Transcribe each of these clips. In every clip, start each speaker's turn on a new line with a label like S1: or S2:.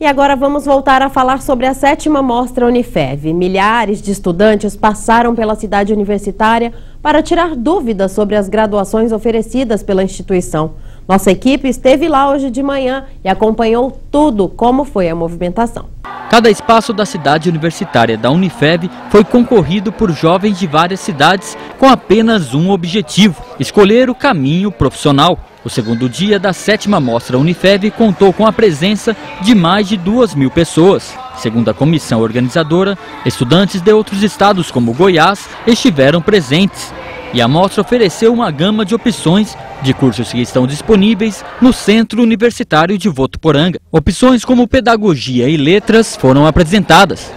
S1: E agora vamos voltar a falar sobre a sétima mostra Unifev. Milhares de estudantes passaram pela cidade universitária para tirar dúvidas sobre as graduações oferecidas pela instituição. Nossa equipe esteve lá hoje de manhã e acompanhou tudo como foi a movimentação.
S2: Cada espaço da cidade universitária da Unifeb foi concorrido por jovens de várias cidades com apenas um objetivo: escolher o caminho profissional. O segundo dia da sétima mostra Unifeb contou com a presença de mais de duas mil pessoas. Segundo a comissão organizadora, estudantes de outros estados como Goiás estiveram presentes. E a mostra ofereceu uma gama de opções de cursos que estão disponíveis no Centro Universitário de Votuporanga. Opções como Pedagogia e Letras foram apresentadas.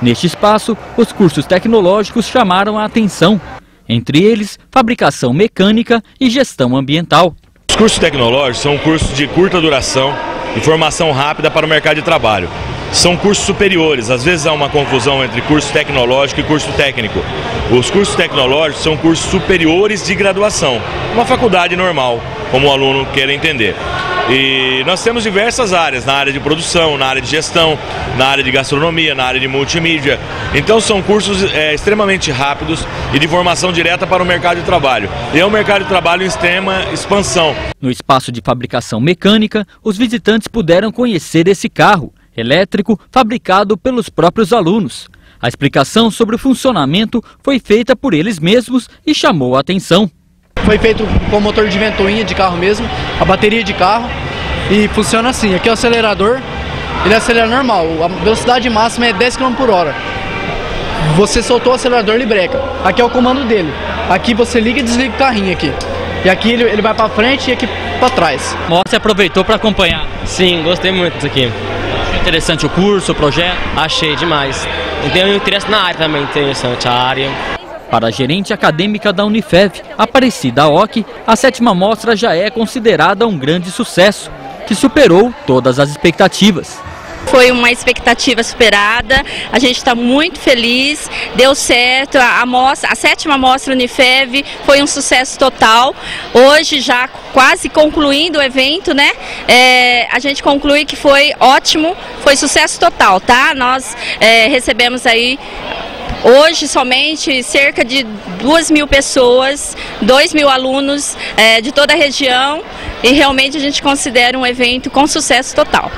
S2: Neste espaço, os cursos tecnológicos chamaram a atenção, entre eles Fabricação Mecânica e Gestão Ambiental.
S3: Os cursos tecnológicos são cursos de curta duração e formação rápida para o mercado de trabalho. São cursos superiores, às vezes há uma confusão entre curso tecnológico e curso técnico. Os cursos tecnológicos são cursos superiores de graduação, uma faculdade normal, como o aluno quer entender. E nós temos diversas áreas, na área de produção, na área de gestão, na área de gastronomia, na área de multimídia. Então são cursos é, extremamente rápidos e de formação direta para o mercado de trabalho. E é um mercado de trabalho em extrema expansão.
S2: No espaço de fabricação mecânica, os visitantes puderam conhecer esse carro elétrico fabricado pelos próprios alunos. A explicação sobre o funcionamento foi feita por eles mesmos e chamou a atenção.
S4: Foi feito com motor de ventoinha de carro mesmo, a bateria de carro e funciona assim. Aqui é o acelerador, ele acelera normal, a velocidade máxima é 10 km por hora. Você soltou o acelerador, ele breca. Aqui é o comando dele. Aqui você liga e desliga o carrinho aqui. E aqui ele, ele vai para frente e aqui para trás.
S2: Você aproveitou para acompanhar?
S5: Sim, gostei muito disso aqui.
S2: Achei interessante o curso, o projeto?
S5: Achei demais. E tem um interesse na área também, interessante a área.
S2: Para a gerente acadêmica da Unifev, Aparecida Ock, a sétima mostra já é considerada um grande sucesso, que superou todas as expectativas.
S6: Foi uma expectativa superada, a gente está muito feliz, deu certo, a, mostra, a sétima mostra Unifev foi um sucesso total. Hoje, já quase concluindo o evento, né? É, a gente conclui que foi ótimo, foi sucesso total, tá? Nós é, recebemos aí Hoje, somente cerca de 2 mil pessoas, 2 mil alunos é, de toda a região e realmente a gente considera um evento com sucesso total.